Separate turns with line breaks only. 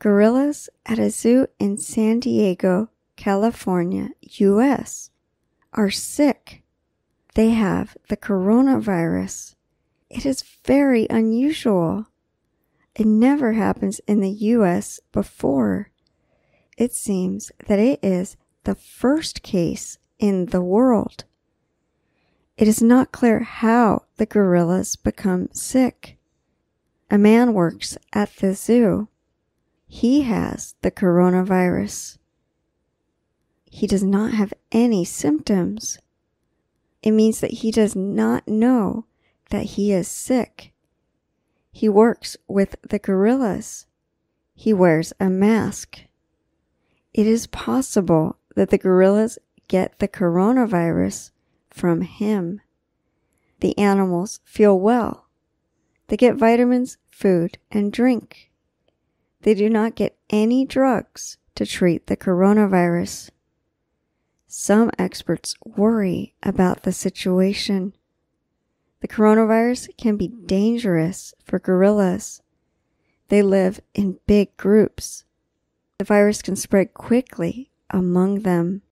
Gorillas at a zoo in San Diego, California, US are sick. They have the coronavirus. It is very unusual. It never happens in the US before. It seems that it is the first case in the world. It is not clear how the gorillas become sick. A man works at the zoo. He has the coronavirus. He does not have any symptoms. It means that he does not know that he is sick. He works with the gorillas. He wears a mask. It is possible that the gorillas get the coronavirus from him. The animals feel well. They get vitamins, food, and drink. They do not get any drugs to treat the coronavirus. Some experts worry about the situation. The coronavirus can be dangerous for gorillas. They live in big groups. The virus can spread quickly among them.